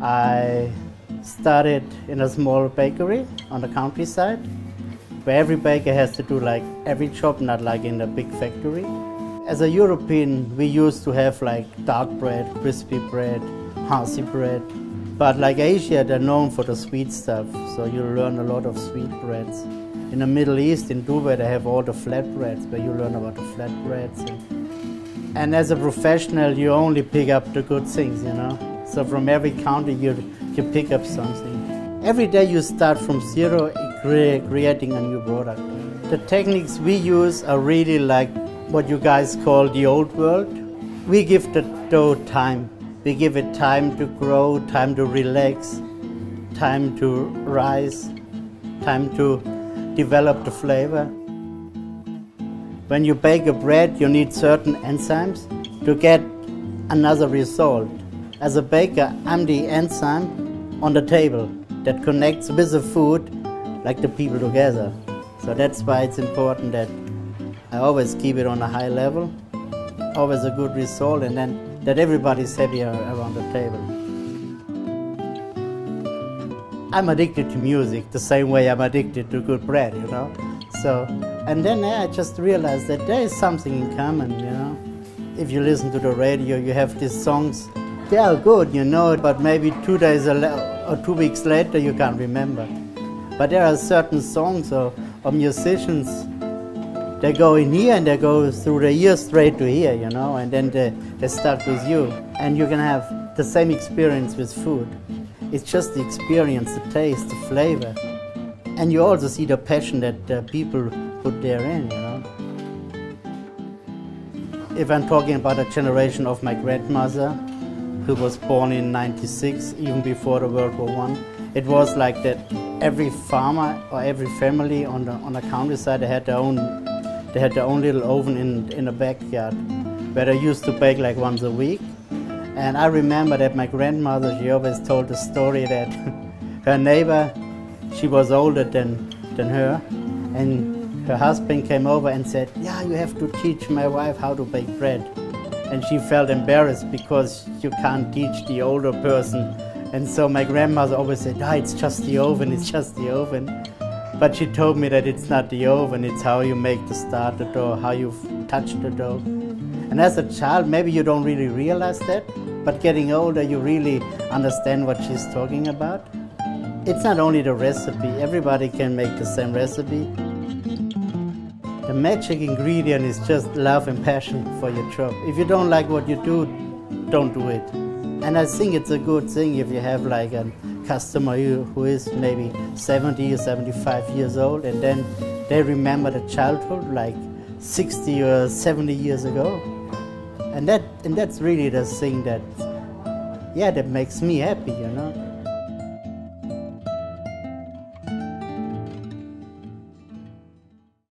I started in a small bakery on the countryside where every baker has to do like every job, not like in a big factory. As a European, we used to have like dark bread, crispy bread, hearty bread. But like Asia, they're known for the sweet stuff, so you learn a lot of sweet breads. In the Middle East, in Dubai, they have all the flatbreads, where you learn about the flatbreads. And, and as a professional, you only pick up the good things, you know. So from every country, you, you pick up something. Every day you start from zero, creating a new product. The techniques we use are really like what you guys call the old world. We give the dough time. We give it time to grow, time to relax, time to rise, time to develop the flavor. When you bake a bread, you need certain enzymes to get another result. As a baker, I'm the enzyme on the table that connects with the food like the people together. So that's why it's important that I always keep it on a high level, always a good result, and then that everybody's happy around the table. I'm addicted to music the same way I'm addicted to good bread, you know. So, and then I just realized that there is something in common, you know. If you listen to the radio, you have these songs. They are good, you know, but maybe two days or two weeks later you can't remember. But there are certain songs or, or musicians, they go in here and they go through the ear straight to here, you know, and then they, they start with you. And you can have the same experience with food. It's just the experience, the taste, the flavor. And you also see the passion that uh, people put therein, you know. If I'm talking about a generation of my grandmother, who was born in 96, even before the World War One, it was like that every farmer or every family on the on the countryside they had their own they had their own little oven in in the backyard where they used to bake like once a week. And I remember that my grandmother she always told the story that her neighbor she was older than than her and her husband came over and said, Yeah, you have to teach my wife how to bake bread. And she felt embarrassed because you can't teach the older person and so my grandmother always said, ah, it's just the oven, it's just the oven. But she told me that it's not the oven, it's how you make the starter dough, how you touch the dough. And as a child, maybe you don't really realize that, but getting older, you really understand what she's talking about. It's not only the recipe, everybody can make the same recipe. The magic ingredient is just love and passion for your job. If you don't like what you do, don't do it. And I think it's a good thing if you have like a customer who is maybe 70 or 75 years old and then they remember the childhood like 60 or 70 years ago. And that and that's really the thing that yeah that makes me happy, you know.